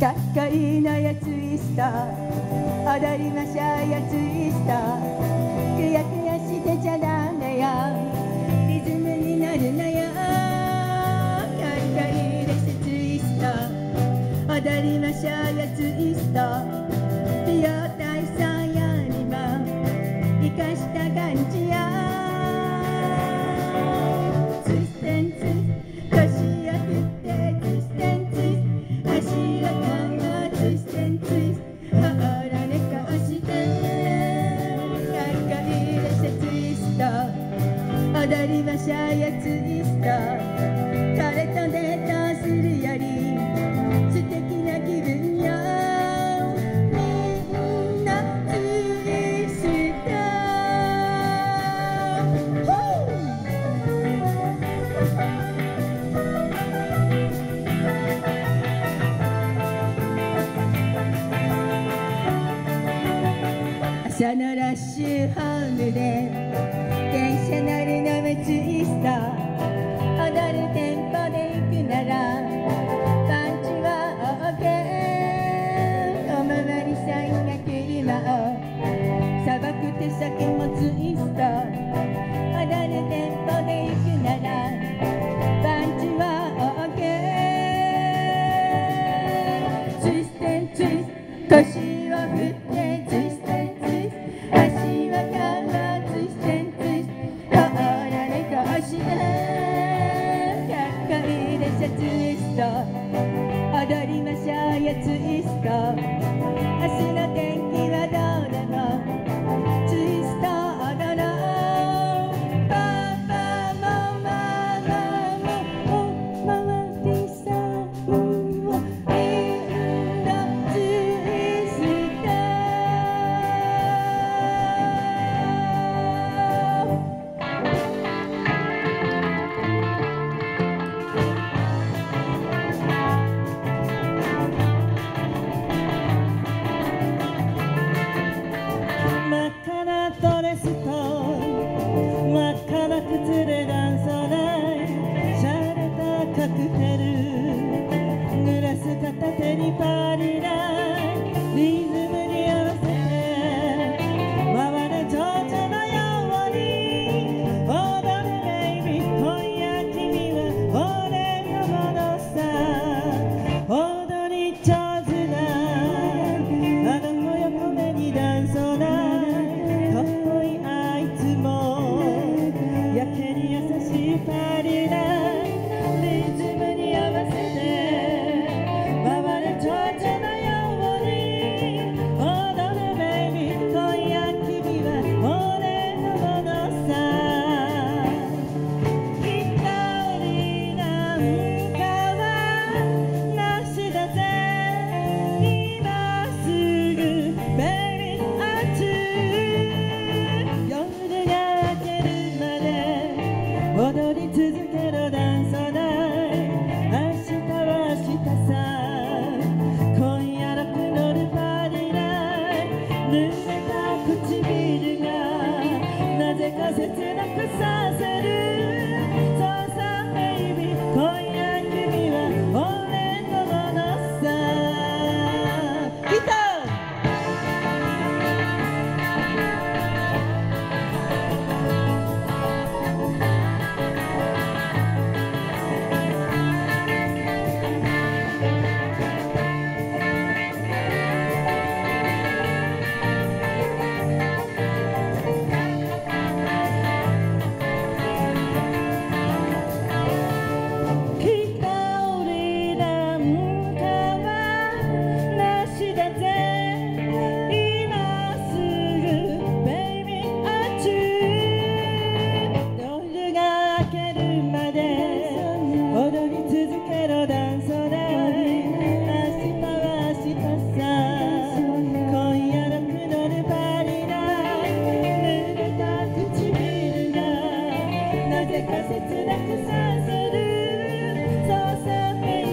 たかいなやつスターあだりましゃやつスターくやくやしてちゃダメや。リズムになるなや。たかいなやつスターあだりましゃやつスター踊れまネゃト彼するより素敵な気分よ。みんなツイスト朝のラッシュホームで片手にパリラリ Because it's an exercise to do So I'll